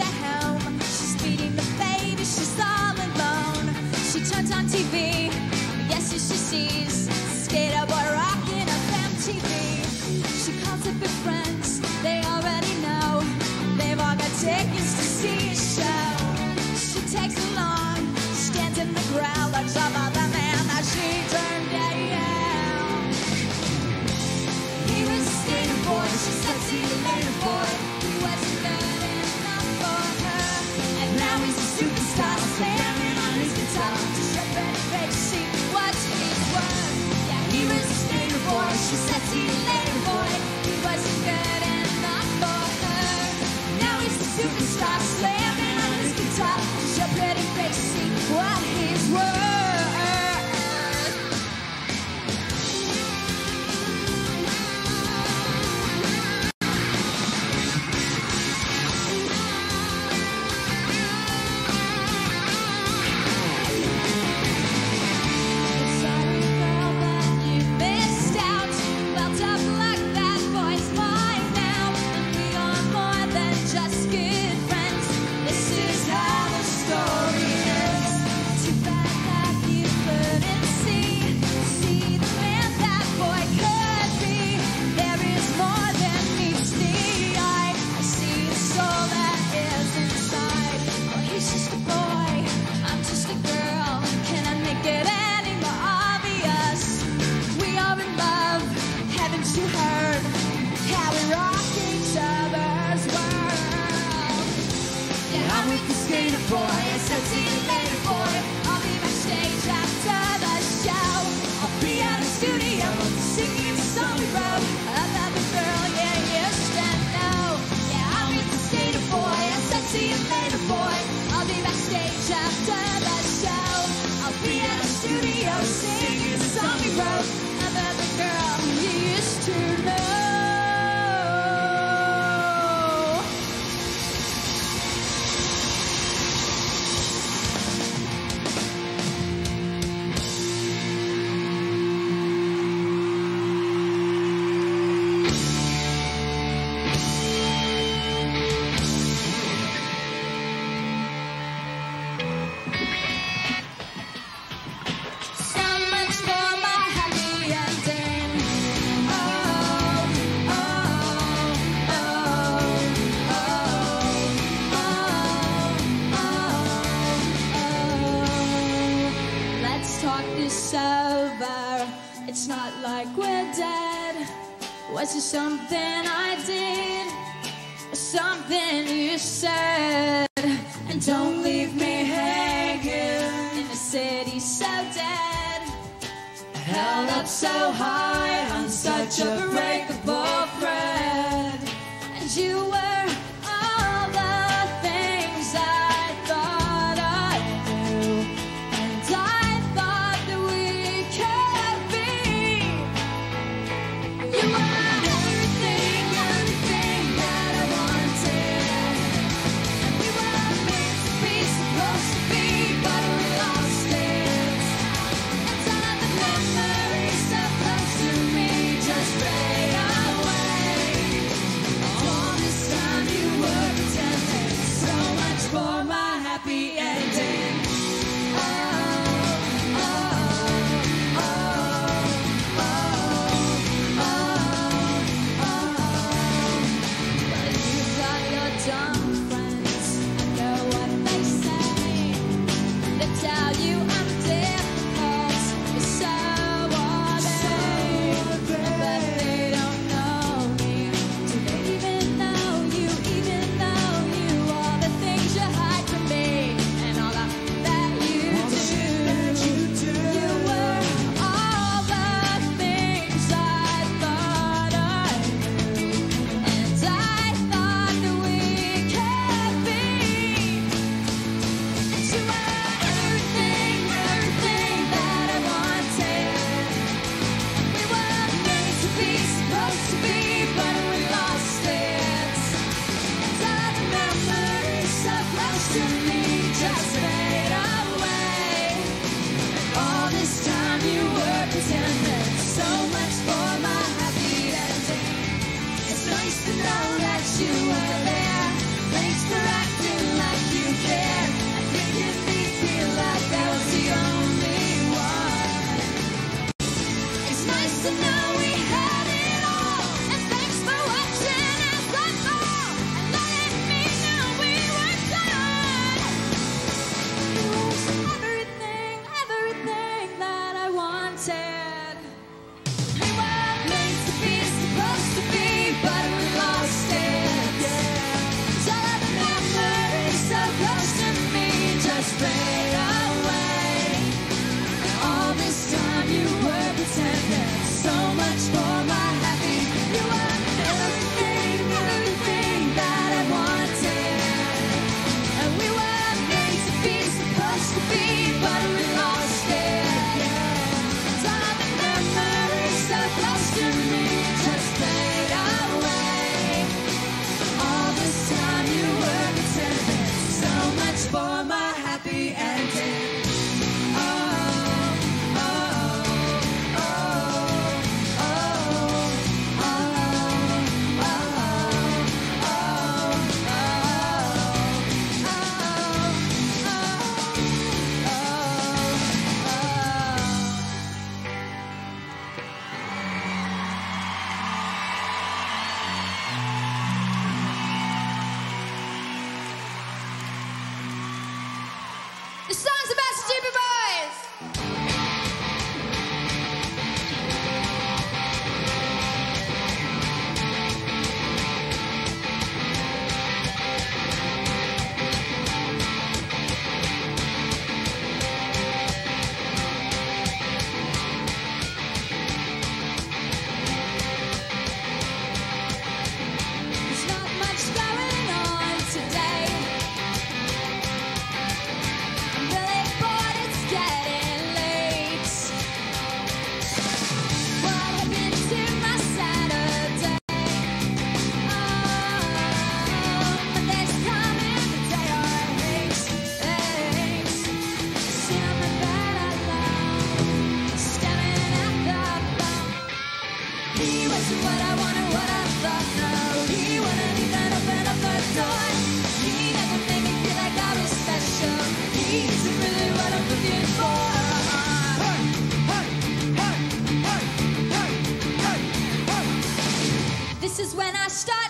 down. She's feeding the baby, she's all alone. She turns on TV, yes, she sees. Something I did, something you said, and don't leave me hanging in a city so dead, held up so high on such a Songs is when I start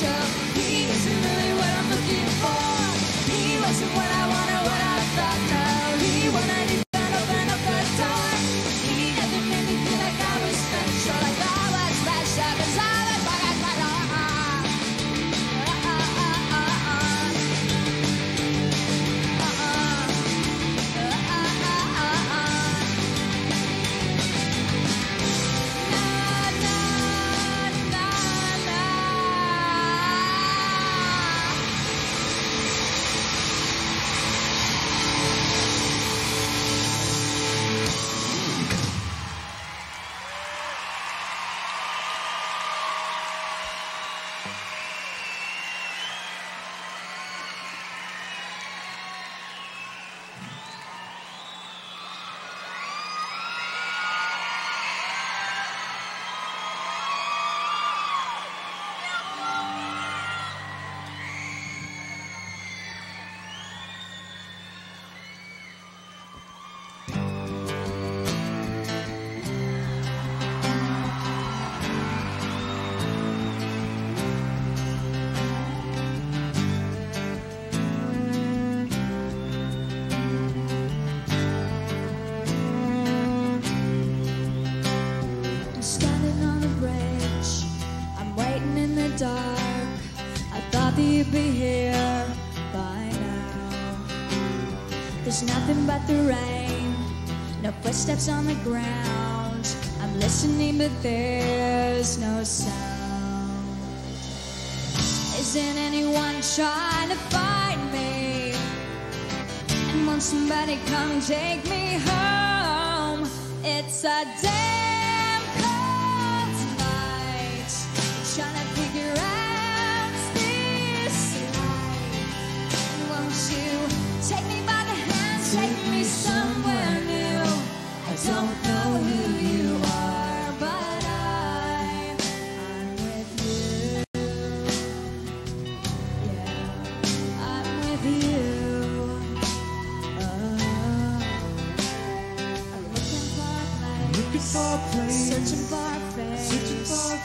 shout the rain, no footsteps on the ground. I'm listening, but there's no sound. Isn't anyone trying to find me? And won't somebody come take me home? It's a day.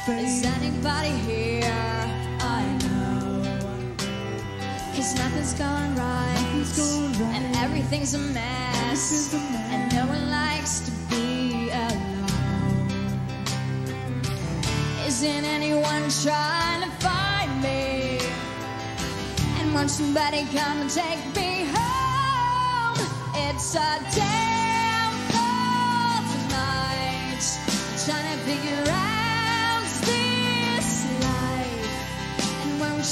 Is anybody here? I know. Cause nothing's gone right. Right. And everything's a, everything's a mess. And no one likes to be alone. Isn't anyone trying to find me? And won't somebody come and take me home? It's a damn cold night. Trying to figure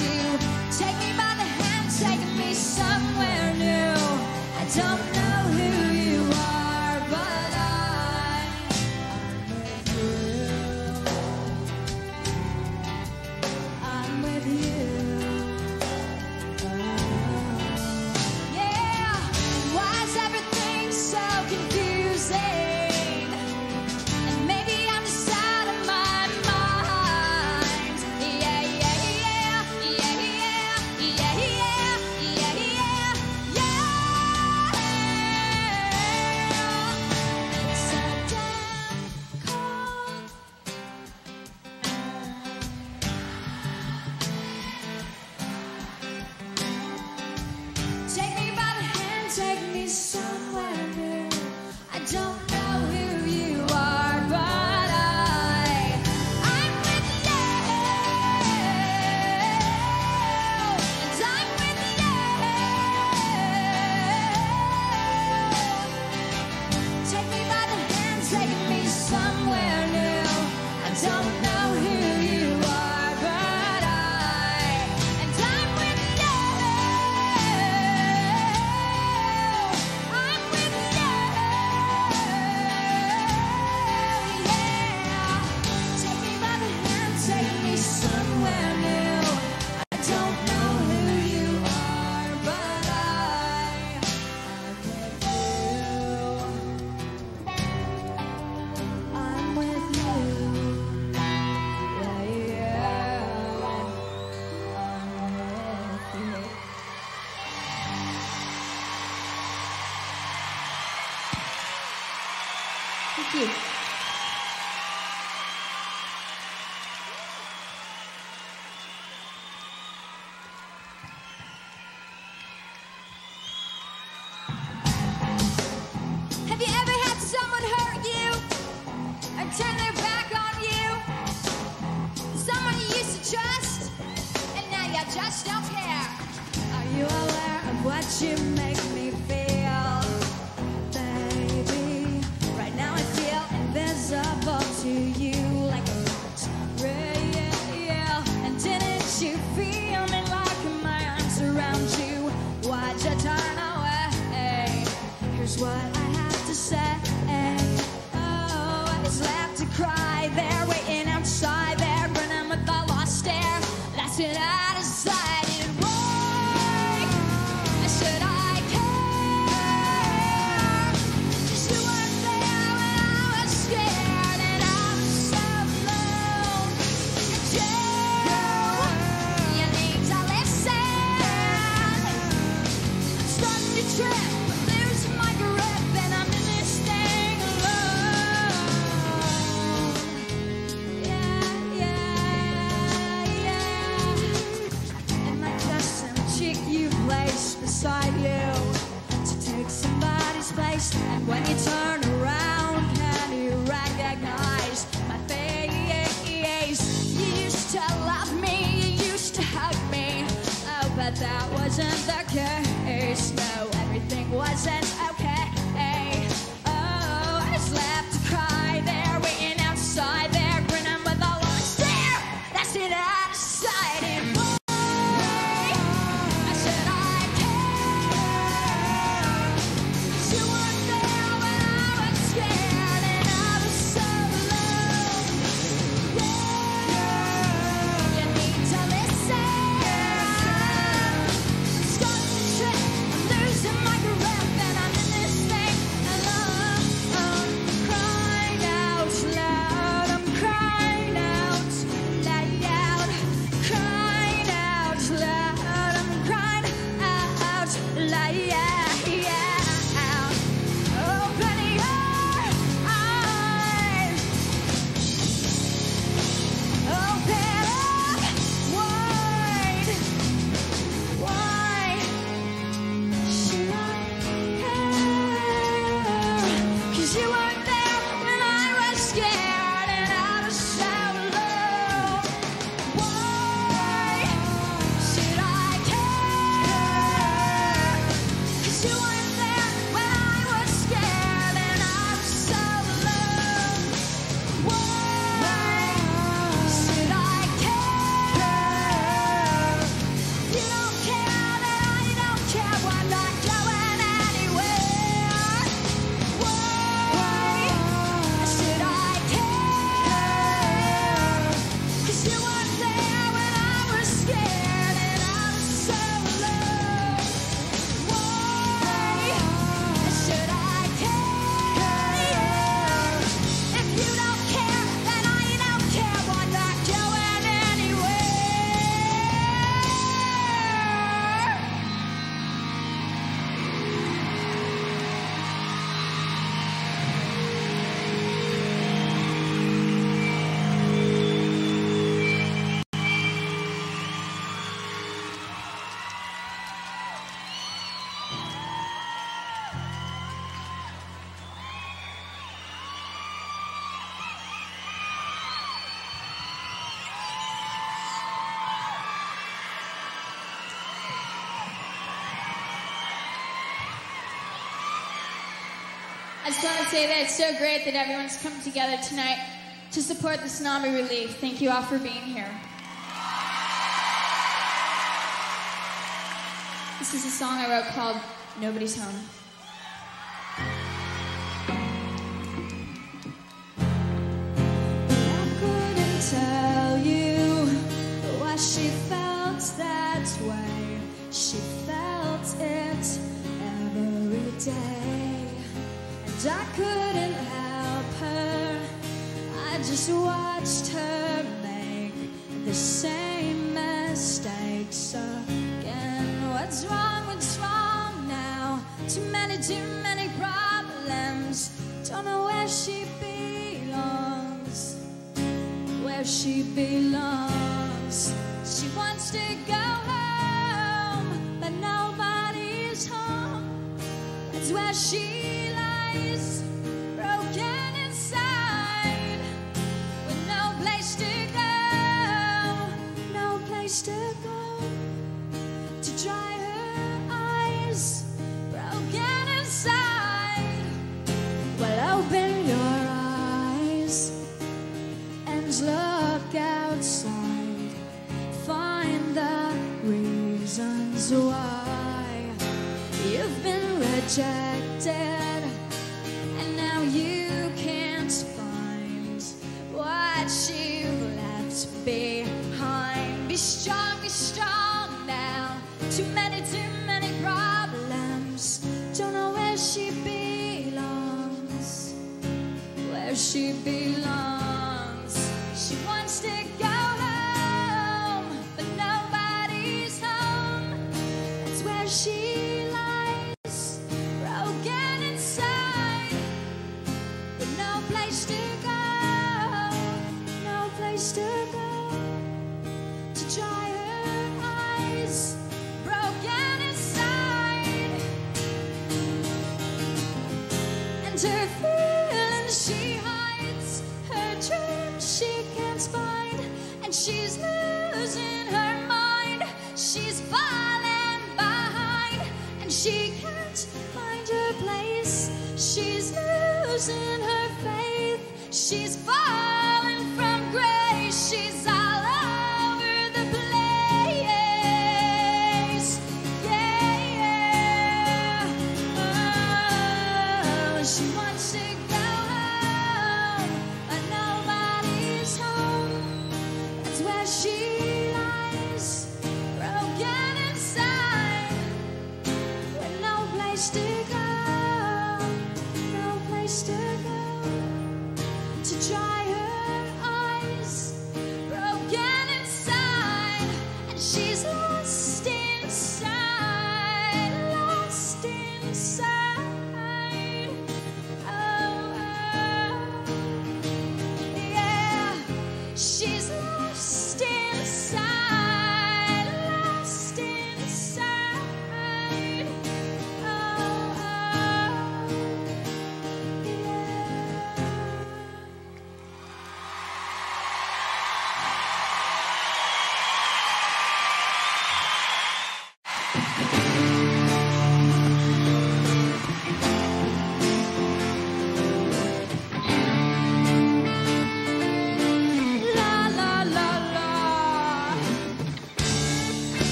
you. Take me by the you aware of what you make? just want to say that it's so great that everyone's come together tonight to support the tsunami relief. Thank you all for being here. This is a song I wrote called Nobody's Home. couldn't help her. I just watched her make the same mistakes again. What's wrong? What's wrong now? Too many, too many problems. Don't know where she belongs. Where she belongs. She wants to go home, but nobody's home. That's where she place to go, no place to